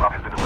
Copy.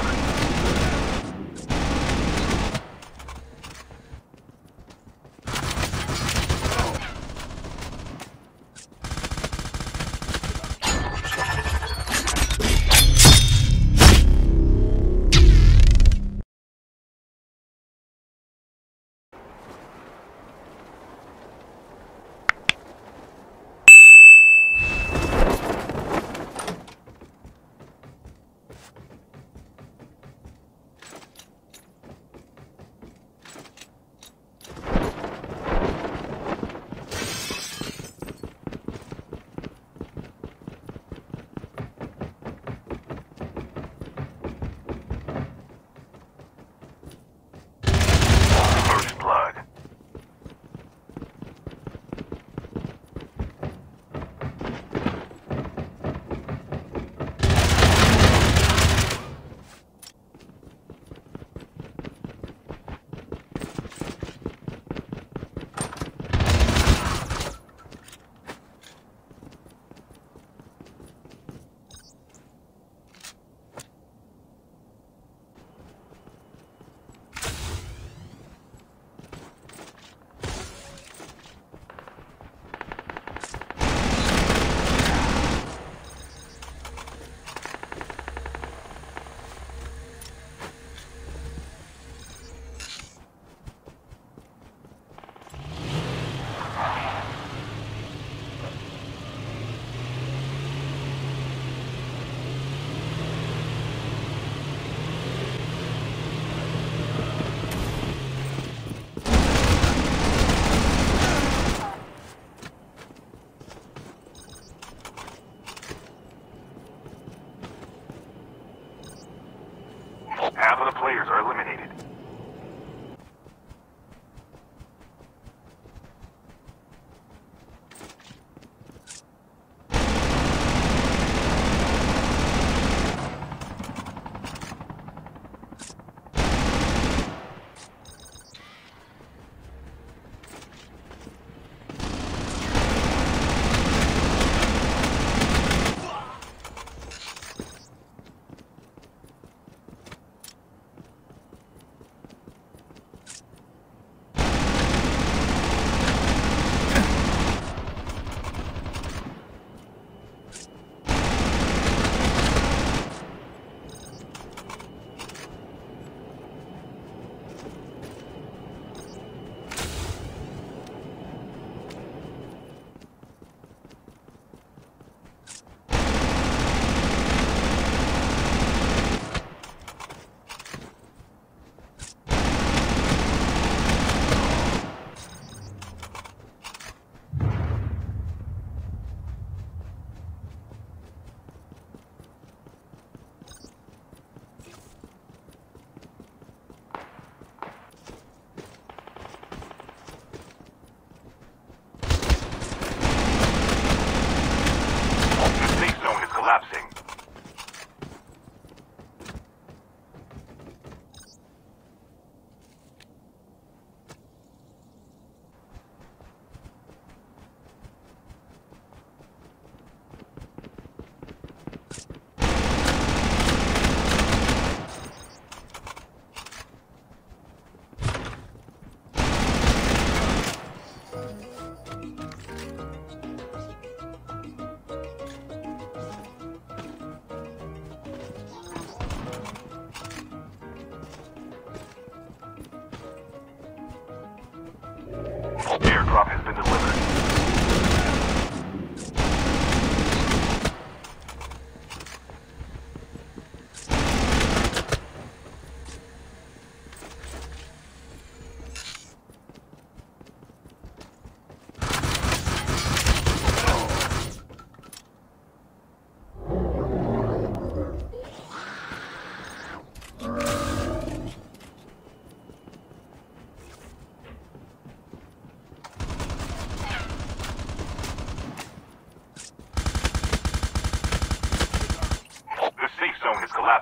Half of the players are eliminated.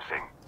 collapsing.